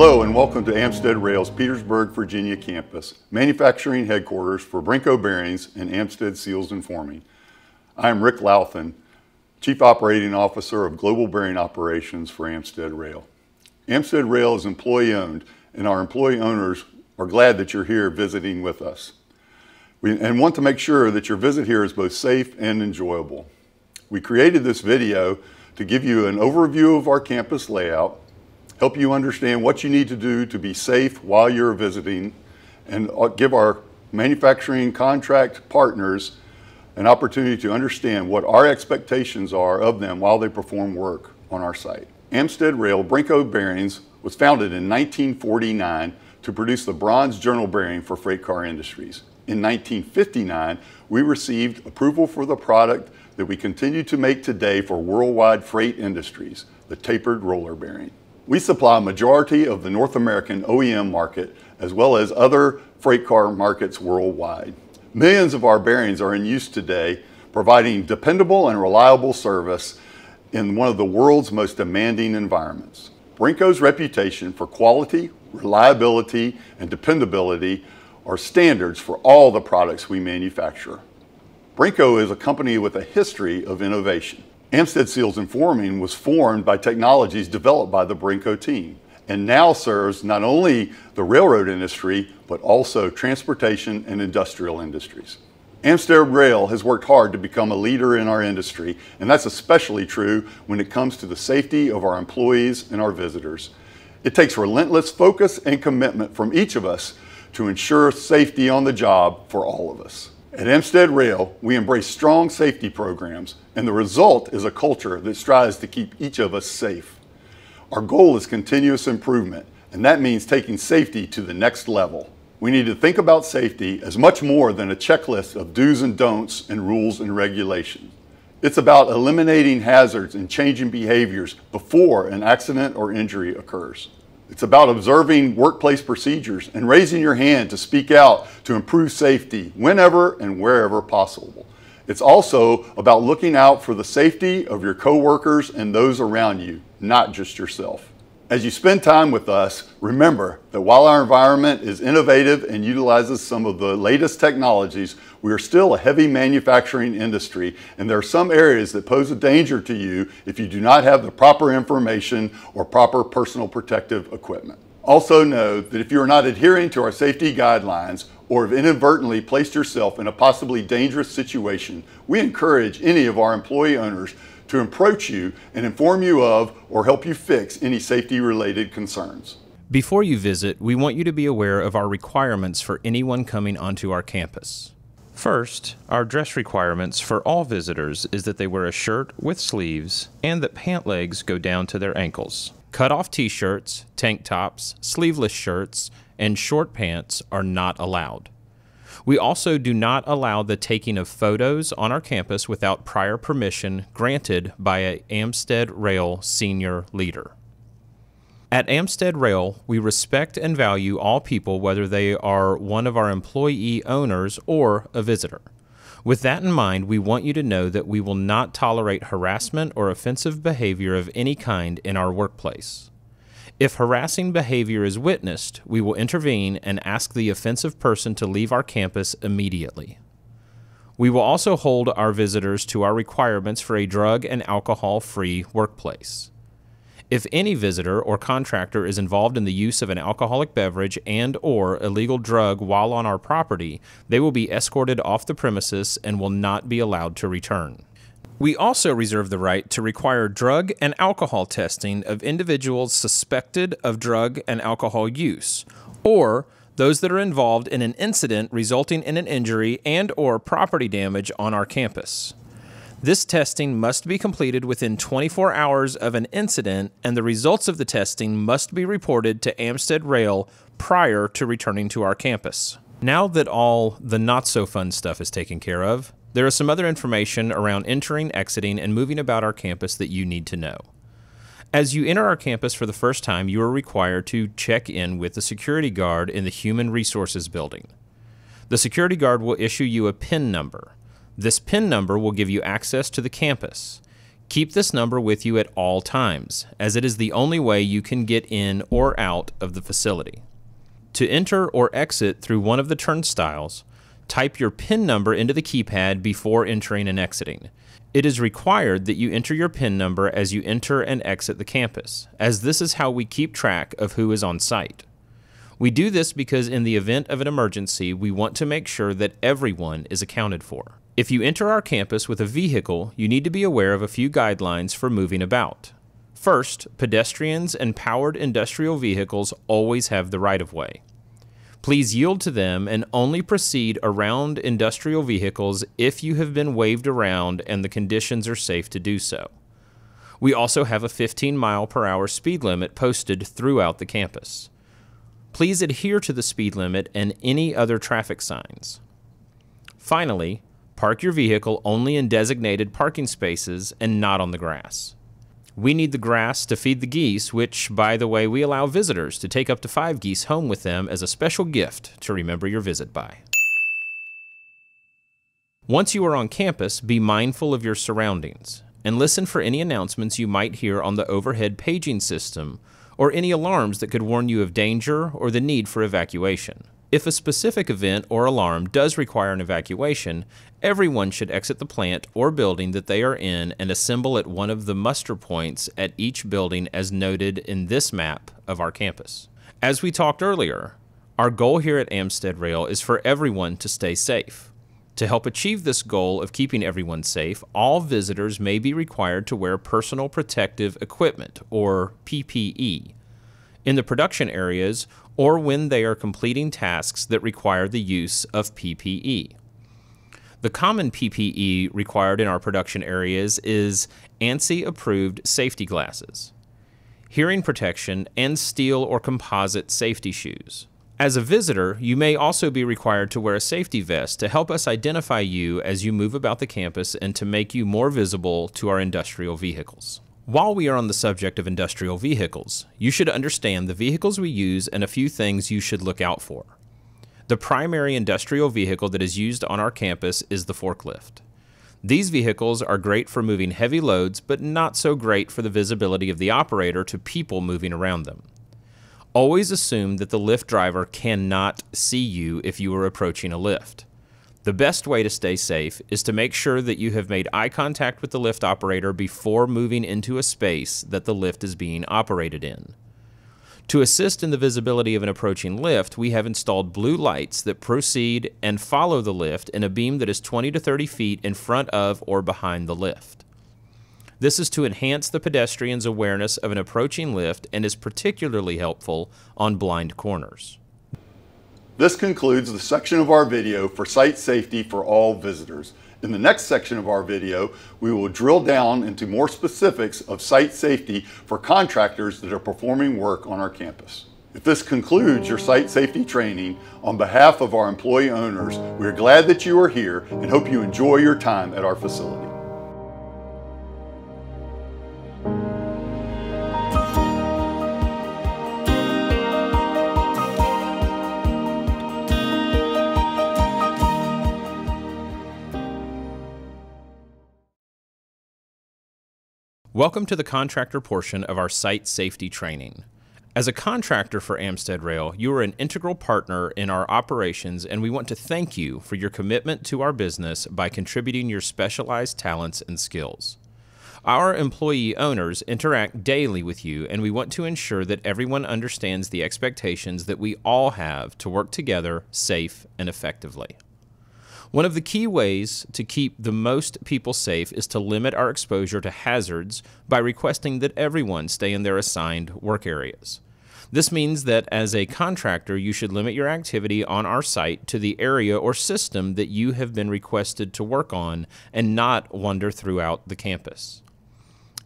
Hello and welcome to Amsted Rail's Petersburg, Virginia campus, manufacturing headquarters for Brenco Bearings and Amsted Seals and Forming. I am Rick Lauthan, Chief Operating Officer of Global Bearing Operations for Amsted Rail. Amsted Rail is employee owned and our employee owners are glad that you're here visiting with us. We, and want to make sure that your visit here is both safe and enjoyable. We created this video to give you an overview of our campus layout, help you understand what you need to do to be safe while you're visiting, and uh, give our manufacturing contract partners an opportunity to understand what our expectations are of them while they perform work on our site. Amsted Rail Brenco Bearings was founded in 1949 to produce the bronze journal bearing for freight car industries. In 1959, we received approval for the product that we continue to make today for worldwide freight industries, the tapered roller bearing. We supply a majority of the North American OEM market as well as other freight car markets worldwide. Millions of our bearings are in use today, providing dependable and reliable service in one of the world's most demanding environments. Brenco's reputation for quality, reliability, and dependability are standards for all the products we manufacture. Brenco is a company with a history of innovation. Amsted Seals and Forming was formed by technologies developed by the Brenco team and now serves not only the railroad industry, but also transportation and industrial industries. Amsted Rail has worked hard to become a leader in our industry, and that's especially true when it comes to the safety of our employees and our visitors. It takes relentless focus and commitment from each of us to ensure safety on the job for all of us. At Amsted Rail, we embrace strong safety programs, and the result is a culture that strives to keep each of us safe. Our goal is continuous improvement, and that means taking safety to the next level. We need to think about safety as much more than a checklist of do's and don'ts and rules and regulations. It's about eliminating hazards and changing behaviors before an accident or injury occurs. It's about observing workplace procedures and raising your hand to speak out to improve safety whenever and wherever possible. It's also about looking out for the safety of your coworkers and those around you, not just yourself. As you spend time with us, remember that while our environment is innovative and utilizes some of the latest technologies, we are still a heavy manufacturing industry and there are some areas that pose a danger to you if you do not have the proper information or proper personal protective equipment. Also know that if you are not adhering to our safety guidelines or have inadvertently placed yourself in a possibly dangerous situation, we encourage any of our employee owners to approach you and inform you of or help you fix any safety related concerns. Before you visit, we want you to be aware of our requirements for anyone coming onto our campus. First, our dress requirements for all visitors is that they wear a shirt with sleeves and that pant legs go down to their ankles. Cut off t shirts, tank tops, sleeveless shirts, and short pants are not allowed. We also do not allow the taking of photos on our campus without prior permission granted by a Amsted Rail senior leader. At Amsted Rail, we respect and value all people whether they are one of our employee owners or a visitor. With that in mind, we want you to know that we will not tolerate harassment or offensive behavior of any kind in our workplace. If harassing behavior is witnessed, we will intervene and ask the offensive person to leave our campus immediately. We will also hold our visitors to our requirements for a drug and alcohol free workplace. If any visitor or contractor is involved in the use of an alcoholic beverage and or illegal drug while on our property, they will be escorted off the premises and will not be allowed to return. We also reserve the right to require drug and alcohol testing of individuals suspected of drug and alcohol use, or those that are involved in an incident resulting in an injury and or property damage on our campus. This testing must be completed within 24 hours of an incident, and the results of the testing must be reported to Amsted Rail prior to returning to our campus. Now that all the not so fun stuff is taken care of, there is some other information around entering, exiting, and moving about our campus that you need to know. As you enter our campus for the first time, you are required to check in with the security guard in the Human Resources Building. The security guard will issue you a PIN number. This PIN number will give you access to the campus. Keep this number with you at all times, as it is the only way you can get in or out of the facility. To enter or exit through one of the turnstiles, type your PIN number into the keypad before entering and exiting. It is required that you enter your PIN number as you enter and exit the campus, as this is how we keep track of who is on site. We do this because in the event of an emergency, we want to make sure that everyone is accounted for. If you enter our campus with a vehicle, you need to be aware of a few guidelines for moving about. First, pedestrians and powered industrial vehicles always have the right of way. Please yield to them and only proceed around industrial vehicles if you have been waved around and the conditions are safe to do so. We also have a 15 mile per hour speed limit posted throughout the campus. Please adhere to the speed limit and any other traffic signs. Finally, park your vehicle only in designated parking spaces and not on the grass. We need the grass to feed the geese, which, by the way, we allow visitors to take up to five geese home with them as a special gift to remember your visit by. Once you are on campus, be mindful of your surroundings and listen for any announcements you might hear on the overhead paging system or any alarms that could warn you of danger or the need for evacuation. If a specific event or alarm does require an evacuation, everyone should exit the plant or building that they are in and assemble at one of the muster points at each building as noted in this map of our campus. As we talked earlier, our goal here at Amsted Rail is for everyone to stay safe. To help achieve this goal of keeping everyone safe, all visitors may be required to wear personal protective equipment, or PPE, in the production areas or when they are completing tasks that require the use of PPE. The common PPE required in our production areas is ANSI approved safety glasses, hearing protection, and steel or composite safety shoes. As a visitor, you may also be required to wear a safety vest to help us identify you as you move about the campus and to make you more visible to our industrial vehicles. While we are on the subject of industrial vehicles, you should understand the vehicles we use and a few things you should look out for. The primary industrial vehicle that is used on our campus is the forklift. These vehicles are great for moving heavy loads, but not so great for the visibility of the operator to people moving around them. Always assume that the lift driver cannot see you if you are approaching a lift. The best way to stay safe is to make sure that you have made eye contact with the lift operator before moving into a space that the lift is being operated in. To assist in the visibility of an approaching lift, we have installed blue lights that proceed and follow the lift in a beam that is 20 to 30 feet in front of or behind the lift. This is to enhance the pedestrian's awareness of an approaching lift and is particularly helpful on blind corners. This concludes the section of our video for site safety for all visitors. In the next section of our video, we will drill down into more specifics of site safety for contractors that are performing work on our campus. If this concludes your site safety training, on behalf of our employee owners, we are glad that you are here and hope you enjoy your time at our facility. Welcome to the contractor portion of our site safety training. As a contractor for Amsted Rail, you are an integral partner in our operations, and we want to thank you for your commitment to our business by contributing your specialized talents and skills. Our employee owners interact daily with you, and we want to ensure that everyone understands the expectations that we all have to work together safe and effectively. One of the key ways to keep the most people safe is to limit our exposure to hazards by requesting that everyone stay in their assigned work areas. This means that as a contractor, you should limit your activity on our site to the area or system that you have been requested to work on and not wander throughout the campus.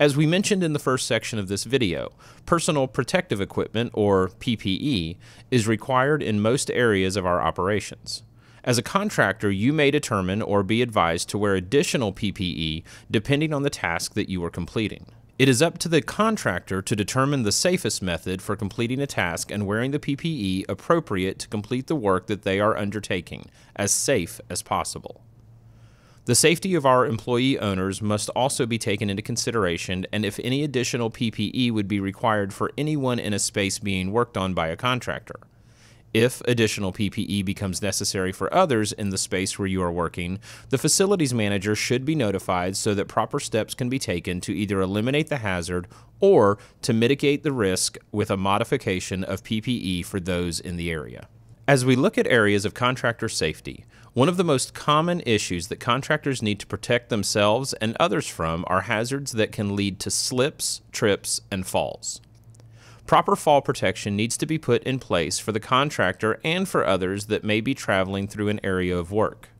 As we mentioned in the first section of this video, personal protective equipment, or PPE, is required in most areas of our operations. As a contractor, you may determine or be advised to wear additional PPE depending on the task that you are completing. It is up to the contractor to determine the safest method for completing a task and wearing the PPE appropriate to complete the work that they are undertaking, as safe as possible. The safety of our employee owners must also be taken into consideration, and if any additional PPE would be required for anyone in a space being worked on by a contractor. If additional PPE becomes necessary for others in the space where you are working, the facilities manager should be notified so that proper steps can be taken to either eliminate the hazard or to mitigate the risk with a modification of PPE for those in the area. As we look at areas of contractor safety, one of the most common issues that contractors need to protect themselves and others from are hazards that can lead to slips, trips, and falls. Proper fall protection needs to be put in place for the contractor and for others that may be traveling through an area of work.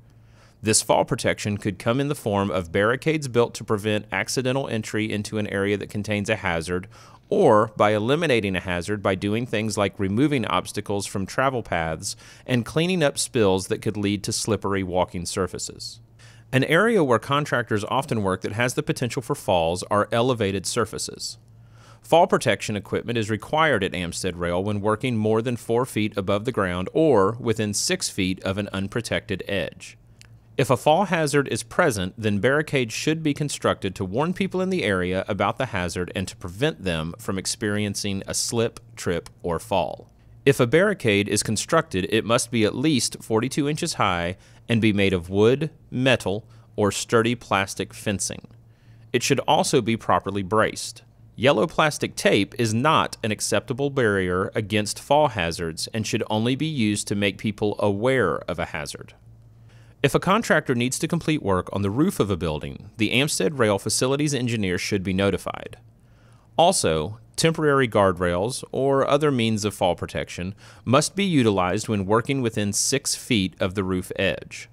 This fall protection could come in the form of barricades built to prevent accidental entry into an area that contains a hazard, or by eliminating a hazard by doing things like removing obstacles from travel paths and cleaning up spills that could lead to slippery walking surfaces. An area where contractors often work that has the potential for falls are elevated surfaces. Fall protection equipment is required at Amsted Rail when working more than four feet above the ground or within six feet of an unprotected edge. If a fall hazard is present, then barricades should be constructed to warn people in the area about the hazard and to prevent them from experiencing a slip, trip, or fall. If a barricade is constructed, it must be at least 42 inches high and be made of wood, metal, or sturdy plastic fencing. It should also be properly braced. Yellow plastic tape is not an acceptable barrier against fall hazards and should only be used to make people aware of a hazard. If a contractor needs to complete work on the roof of a building, the Amsted Rail facilities engineer should be notified. Also, temporary guardrails or other means of fall protection must be utilized when working within six feet of the roof edge.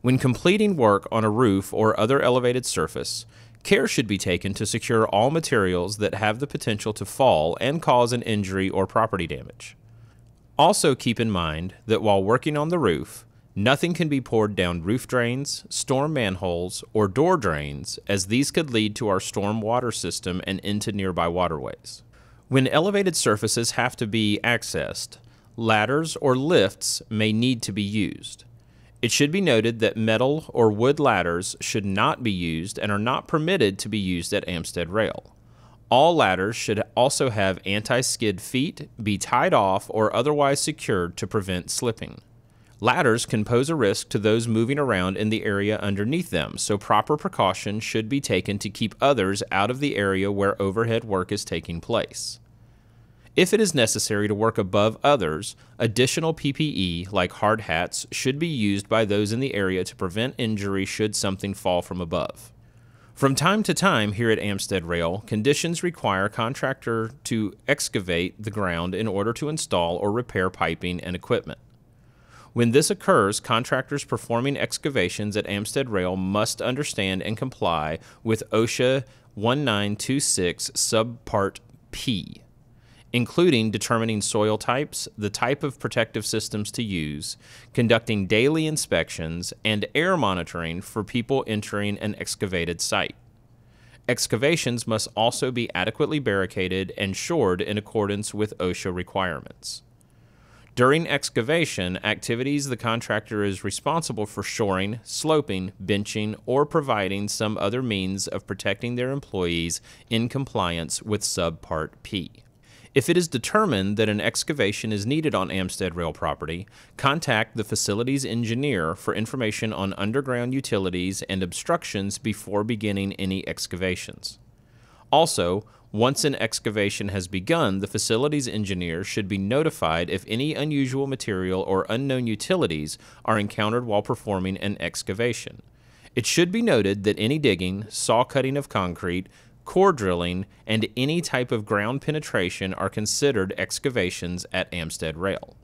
When completing work on a roof or other elevated surface, Care should be taken to secure all materials that have the potential to fall and cause an injury or property damage. Also, keep in mind that while working on the roof, nothing can be poured down roof drains, storm manholes, or door drains, as these could lead to our storm water system and into nearby waterways. When elevated surfaces have to be accessed, ladders or lifts may need to be used. It should be noted that metal or wood ladders should not be used and are not permitted to be used at Amsted Rail. All ladders should also have anti skid feet, be tied off, or otherwise secured to prevent slipping. Ladders can pose a risk to those moving around in the area underneath them, so proper precaution should be taken to keep others out of the area where overhead work is taking place. If it is necessary to work above others, additional PPE, like hard hats, should be used by those in the area to prevent injury should something fall from above. From time to time here at Amsted Rail, conditions require contractor to excavate the ground in order to install or repair piping and equipment. When this occurs, contractors performing excavations at Amsted Rail must understand and comply with OSHA 1926 subpart P including determining soil types, the type of protective systems to use, conducting daily inspections, and air monitoring for people entering an excavated site. Excavations must also be adequately barricaded and shored in accordance with OSHA requirements. During excavation, activities the contractor is responsible for shoring, sloping, benching, or providing some other means of protecting their employees in compliance with Subpart P. If it is determined that an excavation is needed on Amsted Rail property, contact the facilities engineer for information on underground utilities and obstructions before beginning any excavations. Also, once an excavation has begun, the facilities engineer should be notified if any unusual material or unknown utilities are encountered while performing an excavation. It should be noted that any digging, saw cutting of concrete, core drilling, and any type of ground penetration are considered excavations at Amsted Rail.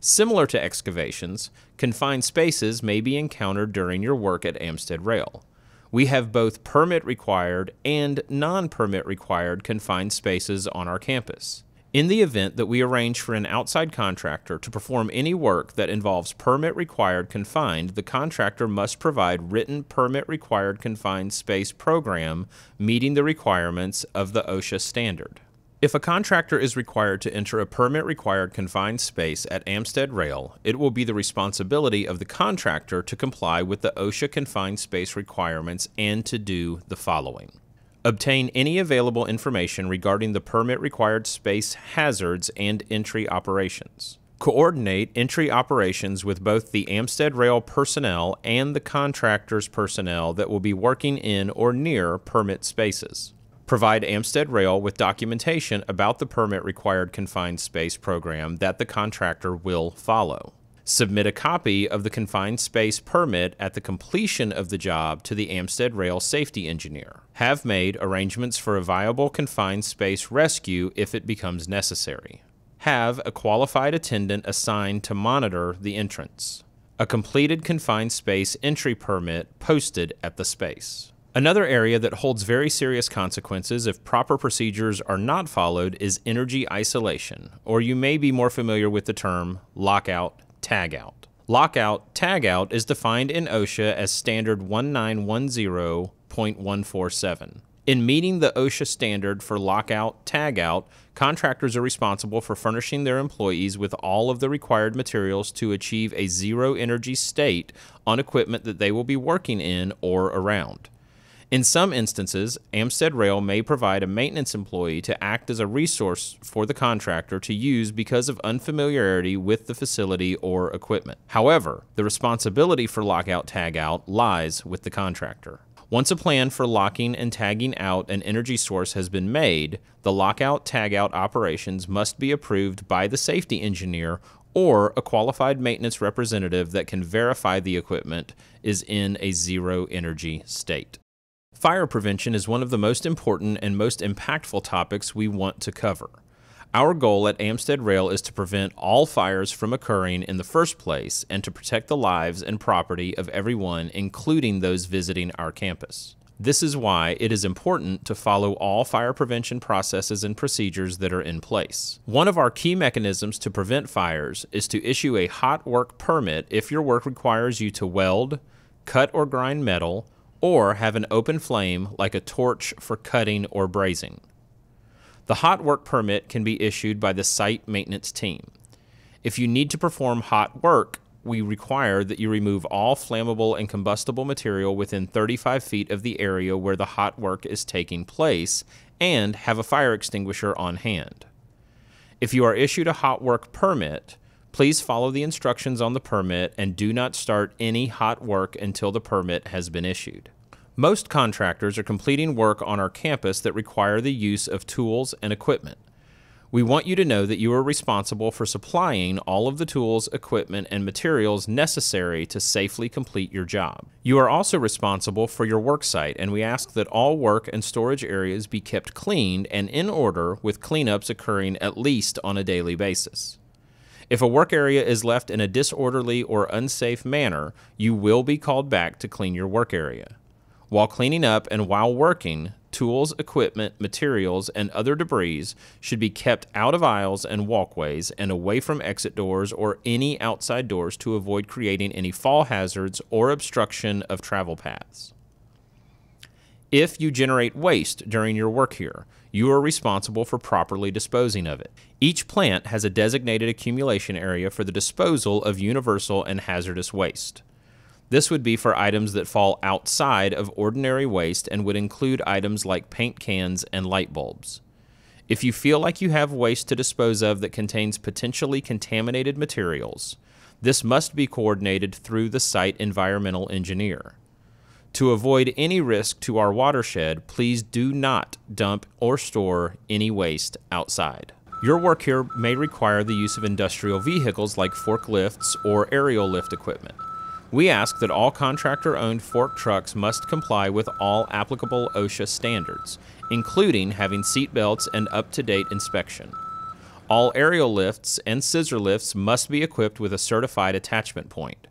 Similar to excavations, confined spaces may be encountered during your work at Amsted Rail. We have both permit required and non permit required confined spaces on our campus. In the event that we arrange for an outside contractor to perform any work that involves permit required confined, the contractor must provide written permit required confined space program meeting the requirements of the OSHA standard. If a contractor is required to enter a permit required confined space at Amsted Rail, it will be the responsibility of the contractor to comply with the OSHA confined space requirements and to do the following. Obtain any available information regarding the permit required space hazards and entry operations. Coordinate entry operations with both the Amsted Rail personnel and the contractor's personnel that will be working in or near permit spaces. Provide Amsted Rail with documentation about the permit required confined space program that the contractor will follow. Submit a copy of the confined space permit at the completion of the job to the Amsted Rail safety engineer. Have made arrangements for a viable confined space rescue if it becomes necessary. Have a qualified attendant assigned to monitor the entrance. A completed confined space entry permit posted at the space. Another area that holds very serious consequences if proper procedures are not followed is energy isolation, or you may be more familiar with the term lockout tagout. Lockout tagout is defined in OSHA as standard 1910.147. In meeting the OSHA standard for lockout tagout, contractors are responsible for furnishing their employees with all of the required materials to achieve a zero energy state on equipment that they will be working in or around. In some instances, Amsted Rail may provide a maintenance employee to act as a resource for the contractor to use because of unfamiliarity with the facility or equipment. However, the responsibility for lockout tagout lies with the contractor. Once a plan for locking and tagging out an energy source has been made, the lockout tagout operations must be approved by the safety engineer or a qualified maintenance representative that can verify the equipment is in a zero energy state. Fire prevention is one of the most important and most impactful topics we want to cover. Our goal at Amsted Rail is to prevent all fires from occurring in the first place and to protect the lives and property of everyone, including those visiting our campus. This is why it is important to follow all fire prevention processes and procedures that are in place. One of our key mechanisms to prevent fires is to issue a hot work permit if your work requires you to weld, cut or grind metal, or have an open flame like a torch for cutting or brazing. The hot work permit can be issued by the site maintenance team. If you need to perform hot work, we require that you remove all flammable and combustible material within 35 feet of the area where the hot work is taking place and have a fire extinguisher on hand. If you are issued a hot work permit, please follow the instructions on the permit and do not start any hot work until the permit has been issued. Most contractors are completing work on our campus that require the use of tools and equipment. We want you to know that you are responsible for supplying all of the tools, equipment, and materials necessary to safely complete your job. You are also responsible for your work site, and we ask that all work and storage areas be kept cleaned and in order with cleanups occurring at least on a daily basis. If a work area is left in a disorderly or unsafe manner, you will be called back to clean your work area. While cleaning up and while working, tools, equipment, materials, and other debris should be kept out of aisles and walkways and away from exit doors or any outside doors to avoid creating any fall hazards or obstruction of travel paths. If you generate waste during your work here, you are responsible for properly disposing of it. Each plant has a designated accumulation area for the disposal of universal and hazardous waste. This would be for items that fall outside of ordinary waste and would include items like paint cans and light bulbs. If you feel like you have waste to dispose of that contains potentially contaminated materials, this must be coordinated through the site environmental engineer. To avoid any risk to our watershed, please do not dump or store any waste outside. Your work here may require the use of industrial vehicles like forklifts or aerial lift equipment. We ask that all contractor owned fork trucks must comply with all applicable OSHA standards, including having seat belts and up to date inspection. All aerial lifts and scissor lifts must be equipped with a certified attachment point.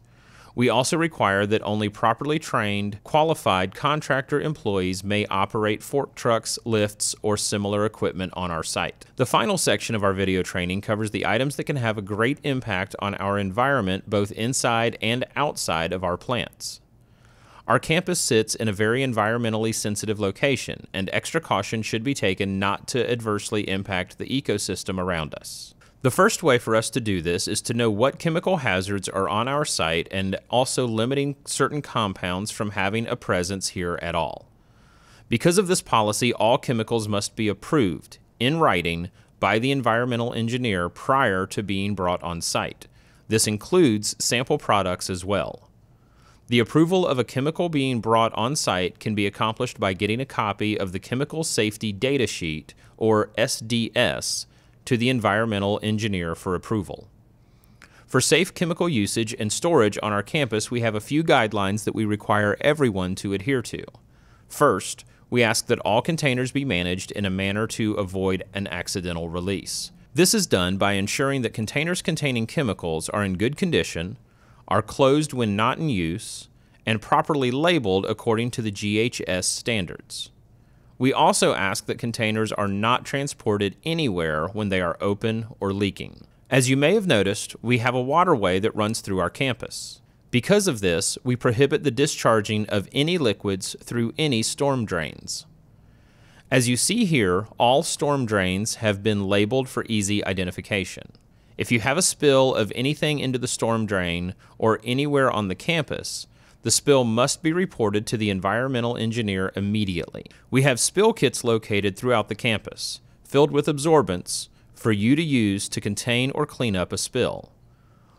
We also require that only properly trained, qualified contractor employees may operate fork trucks, lifts, or similar equipment on our site. The final section of our video training covers the items that can have a great impact on our environment both inside and outside of our plants. Our campus sits in a very environmentally sensitive location, and extra caution should be taken not to adversely impact the ecosystem around us. The first way for us to do this is to know what chemical hazards are on our site and also limiting certain compounds from having a presence here at all. Because of this policy, all chemicals must be approved in writing by the environmental engineer prior to being brought on site. This includes sample products as well. The approval of a chemical being brought on site can be accomplished by getting a copy of the Chemical Safety Data Sheet, or SDS, to the environmental engineer for approval. For safe chemical usage and storage on our campus, we have a few guidelines that we require everyone to adhere to. First, we ask that all containers be managed in a manner to avoid an accidental release. This is done by ensuring that containers containing chemicals are in good condition, are closed when not in use, and properly labeled according to the GHS standards. We also ask that containers are not transported anywhere when they are open or leaking. As you may have noticed, we have a waterway that runs through our campus. Because of this, we prohibit the discharging of any liquids through any storm drains. As you see here, all storm drains have been labeled for easy identification. If you have a spill of anything into the storm drain or anywhere on the campus, the spill must be reported to the environmental engineer immediately. We have spill kits located throughout the campus, filled with absorbents for you to use to contain or clean up a spill.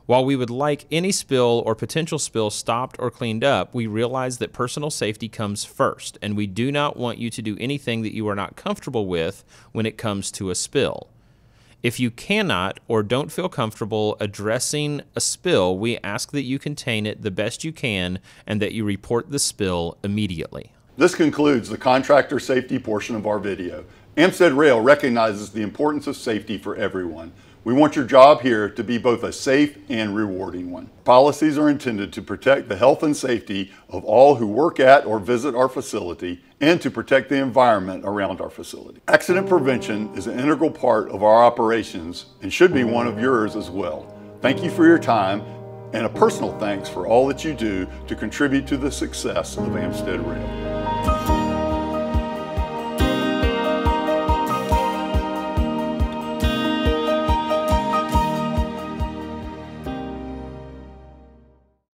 While we would like any spill or potential spill stopped or cleaned up, we realize that personal safety comes first, and we do not want you to do anything that you are not comfortable with when it comes to a spill. If you cannot or don't feel comfortable addressing a spill, we ask that you contain it the best you can and that you report the spill immediately. This concludes the contractor safety portion of our video. Amsted Rail recognizes the importance of safety for everyone. We want your job here to be both a safe and rewarding one. Policies are intended to protect the health and safety of all who work at or visit our facility and to protect the environment around our facility. Accident prevention is an integral part of our operations and should be one of yours as well. Thank you for your time and a personal thanks for all that you do to contribute to the success of Amsted Rail.